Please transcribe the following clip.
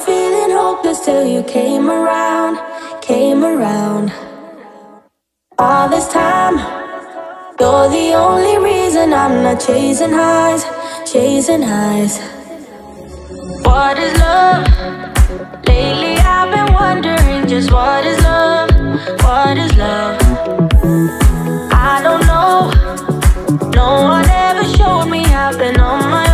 feeling hopeless till you came around, came around. All this time, you're the only reason I'm not chasing highs, chasing highs. What is love? Lately I've been wondering just what is love, what is love? I don't know, no one ever showed me I've been on my